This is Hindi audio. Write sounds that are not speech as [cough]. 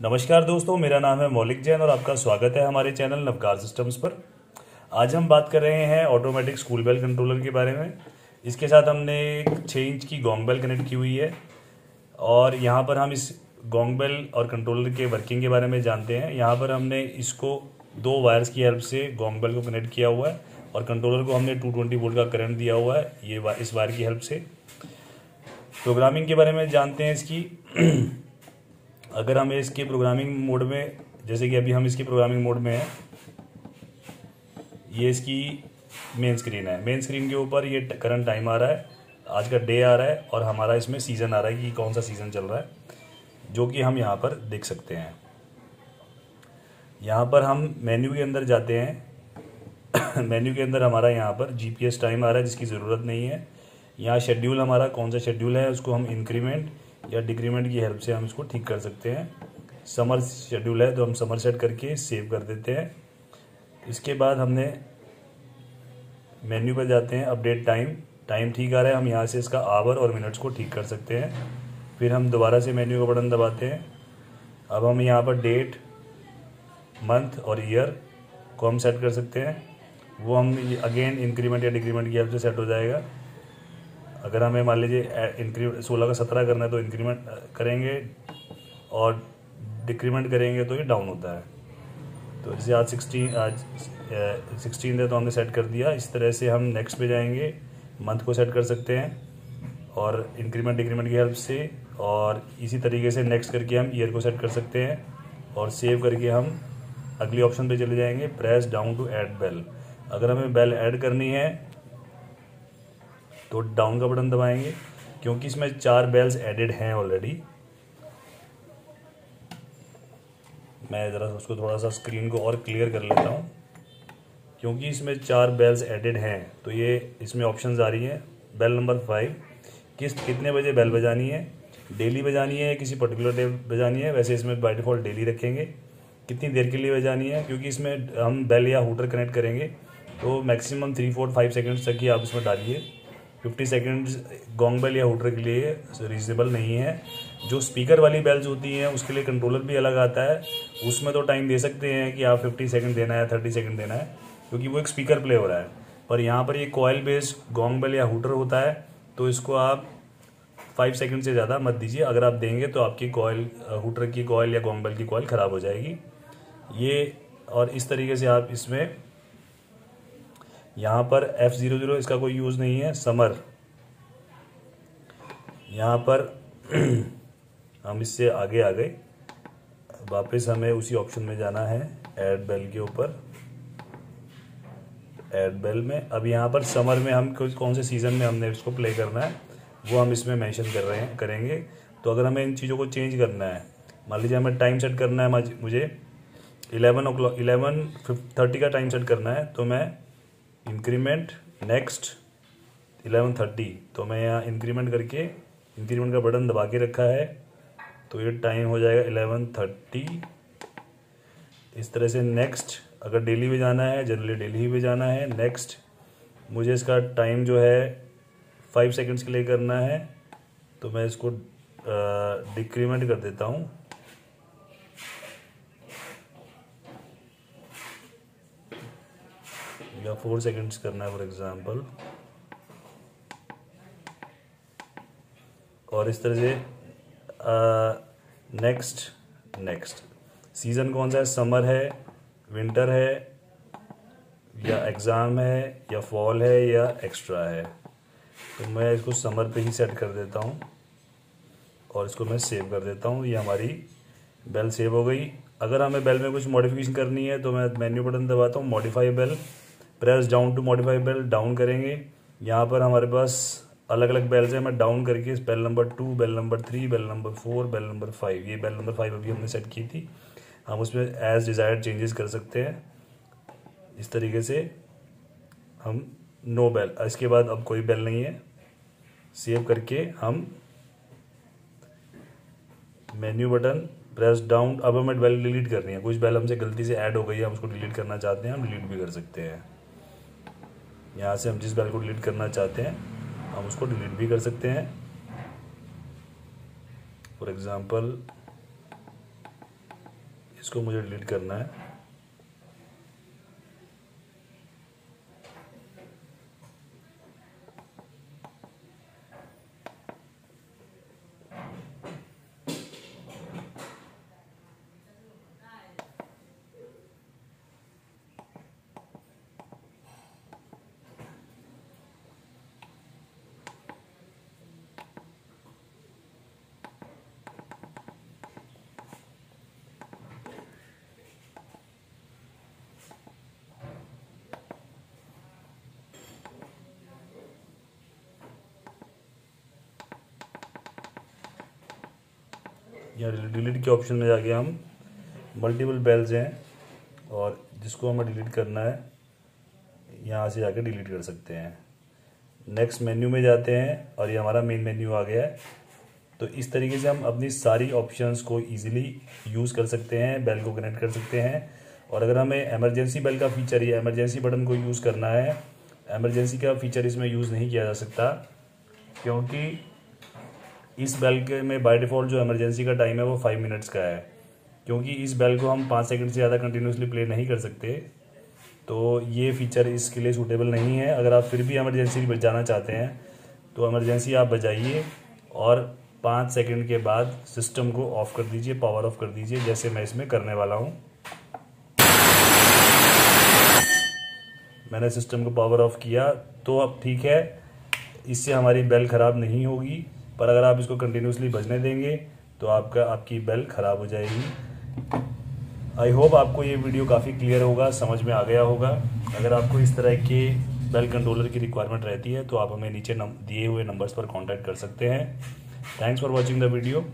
नमस्कार दोस्तों, मेरा नाम है मौलिक जैन और आपका स्वागत है हमारे चैनल नवकार सिस्टम्स पर। आज हम बात कर रहे हैं ऑटोमेटिक स्कूल बेल कंट्रोलर के बारे में। इसके साथ हमने एक छः इंच की गोंग बेल कनेक्ट की हुई है और यहाँ पर हम इस गोंग बेल और कंट्रोलर के वर्किंग के बारे में जानते हैं। यहाँ पर हमने इसको दो वायर्स की हेल्प से गोंग बेल को कनेक्ट किया हुआ है और कंट्रोलर को हमने 220 वोल्ट का करंट दिया हुआ है ये इस वायर की हेल्प से। प्रोग्रामिंग के बारे में जानते हैं इसकी। अगर हम इसके प्रोग्रामिंग मोड में, जैसे कि अभी हम इसके प्रोग्रामिंग मोड में हैं, ये इसकी मेन स्क्रीन है। मेन स्क्रीन के ऊपर ये करंट टाइम आ रहा है, आज का डे आ रहा है और हमारा इसमें सीज़न आ रहा है कि कौन सा सीज़न चल रहा है, जो कि हम यहाँ पर देख सकते हैं। यहाँ पर हम मेन्यू के अंदर जाते हैं। [coughs] मेन्यू के अंदर हमारा यहाँ पर जीपीएस टाइम आ रहा है, जिसकी ज़रूरत नहीं है। यहाँ शेड्यूल हमारा कौन सा शेड्यूल है, उसको हम इंक्रीमेंट या डिक्रीमेंट की हेल्प से हम इसको ठीक कर सकते हैं। समर शेड्यूल है तो हम समर सेट करके सेव कर देते हैं। इसके बाद हमने मेन्यू पर जाते हैं, अपडेट टाइम। टाइम ठीक आ रहा है, हम यहाँ से इसका आवर और मिनट्स को ठीक कर सकते हैं। फिर हम दोबारा से मेन्यू का बटन दबाते हैं। अब हम यहाँ पर डेट, मंथ और ईयर को हम सेट कर सकते हैं। वो हम अगेन इंक्रीमेंट या डिक्रीमेंट की हेल्प से सेट हो जाएगा। अगर हमें मान लीजिए इंक्रीमेंट सोलह का सत्रह करना है तो इंक्रीमेंट करेंगे और डिक्रीमेंट करेंगे तो ये डाउन होता है। तो जैसे आज सिक्सटीन आज सिक्सटीन है तो हमने सेट कर दिया। इस तरह से हम नेक्स्ट पे जाएँगे। मंथ को सेट कर सकते हैं और इंक्रीमेंट डिक्रीमेंट की हेल्प से और इसी तरीके से नेक्स्ट करके हम ईयर को सेट कर सकते हैं और सेव करके हम अगली ऑप्शन पे चले जाएँगे। Press down to add bell अगर हमें बेल ऐड करनी है तो डाउन का बटन दबाएँगे, क्योंकि इसमें चार बेल्स एडेड हैं ऑलरेडी मैं ज़रा उसको थोड़ा सा स्क्रीन को और क्लियर कर लेता हूँ। क्योंकि इसमें चार बेल्स एडेड हैं तो ये इसमें ऑप्शंस आ रही हैं। बेल नंबर फाइव किस, कितने बजे बेल बजानी है? डेली बजानी है किसी पर्टिकुलर डे बजानी है? वैसे इसमें बाई डिफ़ॉल्ट डेली रखेंगे। कितनी देर के लिए बजानी है? क्योंकि इसमें हम बेल या हुटर कनेक्ट करेंगे तो maximum three four five seconds तक ही आप इसमें डालिए। फिफ्टी सेकेंड्स गोंग बेल या हुटर के लिए रीजनेबल नहीं है। जो स्पीकर वाली बेल्स होती हैं, उसके लिए कंट्रोलर भी अलग आता है। उसमें तो टाइम दे सकते हैं कि आप फिफ्टी सेकेंड देना है थर्टी सेकेंड देना है, क्योंकि वो एक स्पीकर प्ले हो रहा है। पर यहाँ पर ये कॉयल बेस्ड गोंग बेल या हुटर होता है तो इसको आप फाइव सेकेंड से ज़्यादा मत दीजिए। अगर आप देंगे तो आपकी कॉयल हुटर की कॉयल या गोंग बेल की कॉयल ख़राब हो जाएगी। ये और इस तरीके से आप इसमें यहाँ पर एफ़ ज़ीरो ज़ीरो इसका कोई यूज़ नहीं है समर यहाँ पर [clears throat] हम इससे आगे आ गए। वापस हमें उसी ऑप्शन में जाना है एड बेल के ऊपर। एड बेल में। अब यहाँ पर समर में हम कौन से सीज़न में हमने इसको प्ले करना है, वो हम इसमें मेंशन कर रहे हैं, करेंगे। तो अगर हमें इन चीज़ों को चेंज करना है, मान लीजिए हमें टाइम सेट करना है, मुझे eleven o'clock eleven thirty का टाइम सेट करना है तो मैं इंक्रीमेंट नेक्स्ट इलेवन थर्टी तो मैं यहाँ इंक्रीमेंट करके इंक्रीमेंट का बटन दबा के रखा है। तो ये टाइम हो जाएगा इलेवन थर्टी इस तरह से नेक्स्ट अगर डेली भी जाना है जनरली डेली ही भी जाना है नेक्स्ट मुझे इसका टाइम जो है फाइव सेकंड्स के लिए करना है। तो मैं इसको डिक्रीमेंट कर देता हूँ। या फोर सेकेंड्स करना है फॉर एग्जांपल और इस तरह से नेक्स्ट नेक्स्ट सीज़न कौन सा है? समर है विंटर है, या एग्ज़ाम है, या फॉल है, या एक्स्ट्रा है. तो मैं इसको समर पे ही सेट कर देता हूँ और इसको मैं सेव कर देता हूँ। ये हमारी बेल सेव हो गई। अगर हमें बेल में कुछ मॉडिफिकेशन करनी है तो मैं मेन्यू बटन दबाता हूँ modify bell press down to modify bell down करेंगे। यहाँ पर हमारे पास अलग अलग बेल्स हैं। मैं डाउन करके इस bell number two, bell number three, bell number four, bell number five, ये बेल नंबर फाइव अभी हमने सेट की थी। हम उसमें एज डिज़ायर्ड चेंजेस कर सकते हैं। इस तरीके से हम नो बेल। इसके बाद अब कोई बेल नहीं है। सेव करके हम मेन्यू बटन प्रेस डाउन अब हमें बेल डिलीट करनी है। कुछ बेल हमसे गलती से ऐड हो गई है। हम उसको डिलीट करना चाहते हैं। हम डिलीट भी कर सकते हैं। यहाँ से हम जिस बैल को डिलीट करना चाहते हैं, हम उसको डिलीट भी कर सकते हैं। फॉर एग्ज़ाम्पल इसको मुझे डिलीट करना है। यहाँ डिलीट के ऑप्शन में जाके हम मल्टीपल बेल्स हैं और जिसको हमें डिलीट करना है, यहाँ से जाके डिलीट कर सकते हैं। नेक्स्ट मेन्यू में जाते हैं और ये हमारा मेन मेन्यू आ गया है। तो इस तरीके से हम अपनी सारी ऑप्शंस को इजीली यूज़ कर सकते हैं बेल को कनेक्ट कर सकते हैं। और अगर हमें एमरजेंसी बेल का फीचर या एमरजेंसी बटन को यूज़ करना है एमरजेंसी का फीचर इसमें यूज़ नहीं किया जा सकता, क्योंकि इस बेल के में बाय डिफ़ॉल्ट जो इमरजेंसी का टाइम है वो फाइव मिनट्स का है। क्योंकि इस बेल को हम पाँच सेकंड से ज़्यादा कंटिन्यूसली प्ले नहीं कर सकते तो ये फीचर इसके लिए सूटेबल नहीं है। अगर आप फिर भी एमरजेंसी बजाना चाहते हैं तो एमरजेंसी आप बजाइए और पाँच सेकंड के बाद सिस्टम को ऑफ़ कर दीजिए पावर ऑफ़ कर दीजिए, जैसे मैं इसमें करने वाला हूँ। मैंने सिस्टम को पावर ऑफ़ किया तो अब ठीक है। इससे हमारी बेल ख़राब नहीं होगी। पर अगर आप इसको कंटिन्यूसली बजने देंगे तो आपका, आपकी बेल ख़राब हो जाएगी। आई होप आपको ये वीडियो काफ़ी क्लियर होगा, समझ में आ गया होगा। अगर आपको इस तरह के बेल कंट्रोलर की रिक्वायरमेंट रहती है तो आप हमें नीचे दिए हुए नंबर्स पर कॉन्टैक्ट कर सकते हैं। Thanks for watching the video